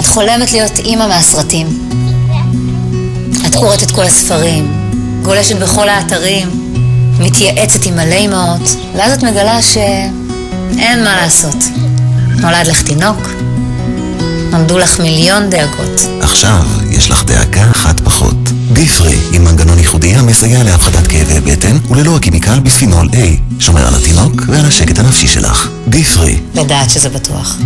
את חולמת להיות אימא מהסרטים. את קוראת את כל הספרים, גולשת בכל האתרים, מתייעצת עם מלא אימהות, ואז את מגלה שאין מה לעשות. נולד לך תינוק, נולדו לך מיליון דאגות. עכשיו יש לך דאגה אחת פחות. ביפרי, עם מנגנון ייחודי המסייע להפחתת כאבי בטן וללא הקימיקל ביספינול A, שומר על התינוק ועל השקט הנפשי שלך. ביפרי. לדעת שזה בטוח.